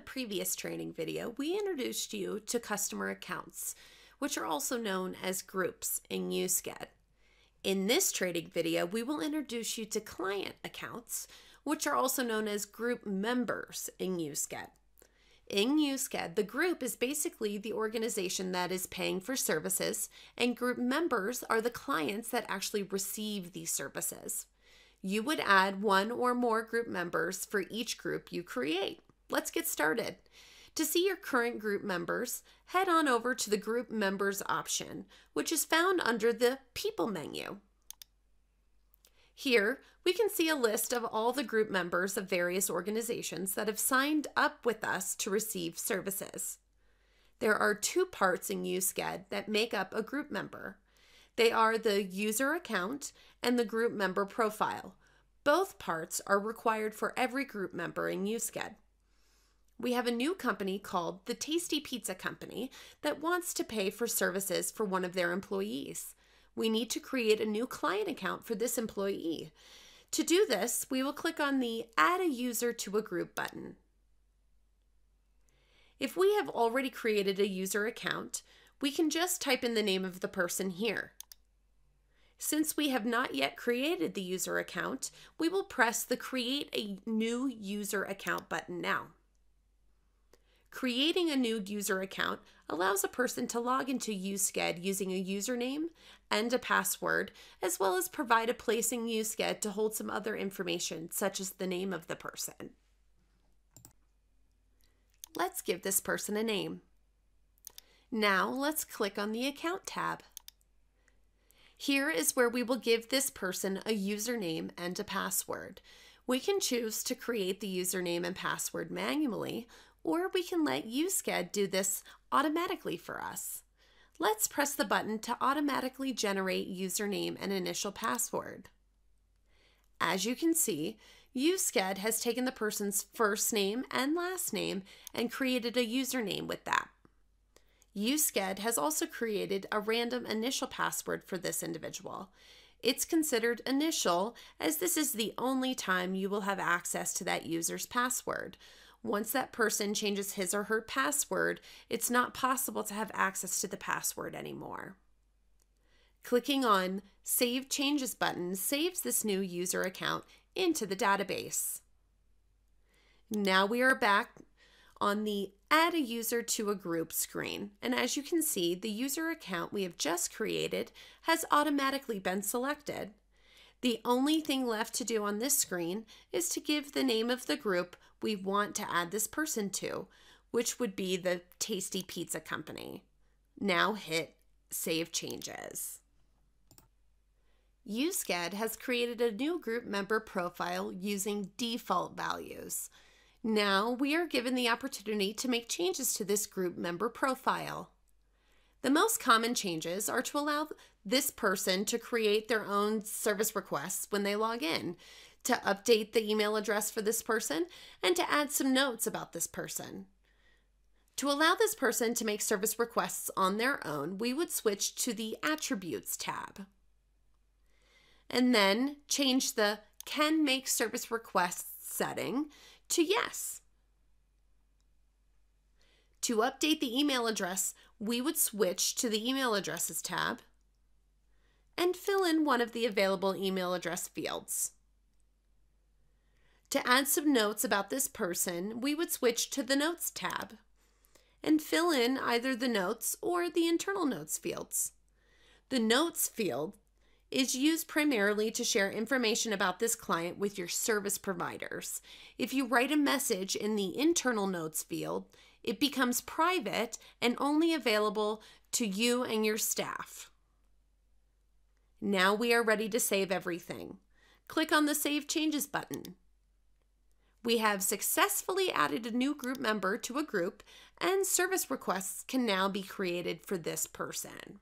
previous training video, we introduced you to customer accounts, which are also known as groups in Usked. In this training video, we will introduce you to client accounts, which are also known as group members in Usked. In Usked, the group is basically the organization that is paying for services, and group members are the clients that actually receive these services. You would add one or more group members for each group you create. Let's get started. To see your current group members, head on over to the Group Members option, which is found under the People menu. Here, we can see a list of all the group members of various organizations that have signed up with us to receive services. There are two parts in Usked that make up a group member. They are the user account and the group member profile. Both parts are required for every group member in Usked. We have a new company called the Tasty Pizza Company that wants to pay for services for one of their employees. We need to create a new client account for this employee. To do this, we will click on the Add a User to a Group button. If we have already created a user account, we can just type in the name of the person here. Since we have not yet created the user account, we will press the Create a New User Account button now. Creating a new user account allows a person to log into Usked using a username and a password, as well as provide a place in Usked to hold some other information, such as the name of the person. Let's give this person a name. Now let's click on the Account tab. Here is where we will give this person a username and a password. We can choose to create the username and password manually, or we can let Usked do this automatically for us. Let's press the button to automatically generate username and initial password. As you can see, Usked has taken the person's first name and last name and created a username with that. Usked has also created a random initial password for this individual. It's considered initial as this is the only time you will have access to that user's password. Once that person changes his or her password, it's not possible to have access to the password anymore. Clicking on Save Changes button saves this new user account into the database. Now we are back on the Add a User to a Group screen, and as you can see, the user account we have just created has automatically been selected. The only thing left to do on this screen is to give the name of the group we want to add this person to, which would be the Tasty Pizza Company. Now hit Save Changes. Usked has created a new group member profile using default values. Now we are given the opportunity to make changes to this group member profile. The most common changes are to allow this person to create their own service requests when they log in, to update the email address for this person, and to add some notes about this person. To allow this person to make service requests on their own, we would switch to the Attributes tab. And then change the Can Make Service Requests setting to Yes. To update the email address, we would switch to the Email Addresses tab and fill in one of the available email address fields. To add some notes about this person, we would switch to the Notes tab and fill in either the notes or the internal notes fields. The Notes field is used primarily to share information about this client with your service providers. If you write a message in the internal notes field, it becomes private and only available to you and your staff. Now we are ready to save everything. Click on the Save Changes button. We have successfully added a new group member to a group and service requests can now be created for this person.